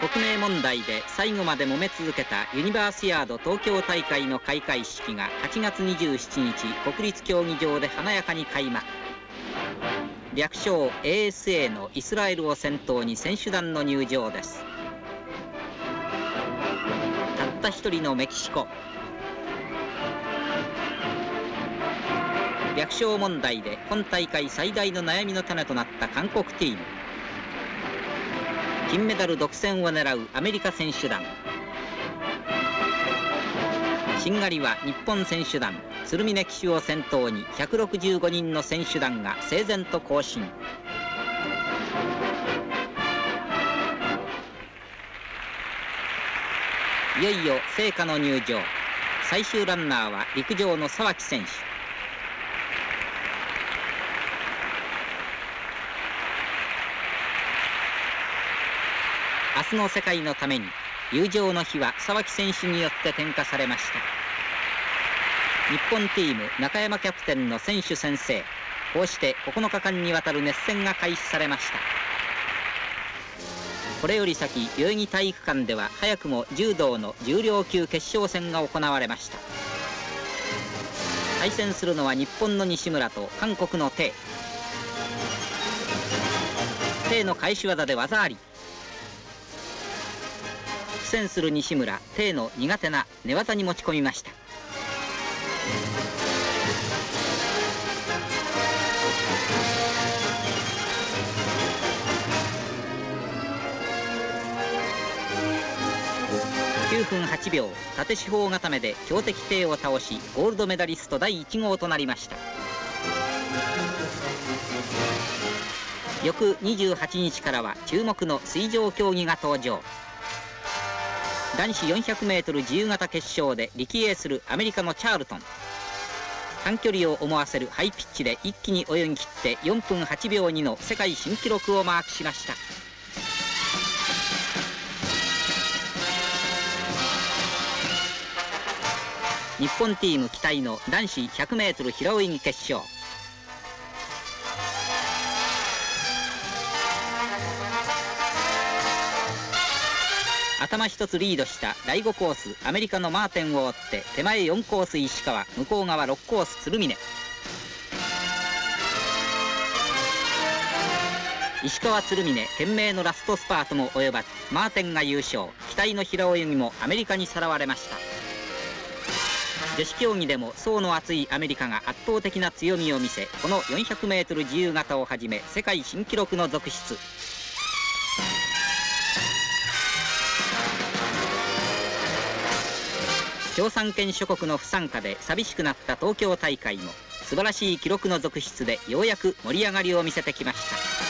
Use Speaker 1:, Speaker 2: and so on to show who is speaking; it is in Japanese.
Speaker 1: 国名問題で最後まで揉め続けたユニバーシアード東京大会の開会式が8月27日国立競技場で華やかに開幕。略称 ASA のイスラエルを先頭に選手団の入場です。たった一人のメキシコ。略称問題で本大会最大の悩みの種となった韓国チーム。金メダル独占を狙うアメリカ選手団。しんがりは日本選手団。鶴峰騎手を先頭に165人の選手団が整然と行進。いよいよ聖火の入場。最終ランナーは陸上の沢木選手。明日の世界のために友情の日は沢木選手によって点火されました。日本チーム中山キャプテンの選手先生。こうして9日間にわたる熱戦が開始されました。これより先代々木体育館では早くも柔道の重量級決勝戦が行われました。対戦するのは日本の西村と韓国のテイテイの返し技で技あり。戦する西村帝の苦手な寝技に持ち込みました。9分8秒縦四方固めで強敵帝を倒しゴールドメダリスト第1号となりました。翌28日からは注目の水上競技が登場。男子 400m 自由形決勝で力泳するアメリカのチャールトン。短距離を思わせるハイピッチで一気に泳ぎ切って4分8秒2の世界新記録をマークしました。日本チーム期待の男子 100m 平泳ぎ決勝。頭一つリードした第5コースアメリカのマーテンを追って手前4コース石川向こう側6コース鶴峰。石川鶴峰懸命のラストスパートも及ばずマーテンが優勝。期待の平泳ぎもアメリカにさらわれました。女子競技でも層の厚いアメリカが圧倒的な強みを見せこの 400m 自由形をはじめ世界新記録の続出。共産圏諸国の不参加で寂しくなった東京大会も素晴らしい記録の続出でようやく盛り上がりを見せてきました。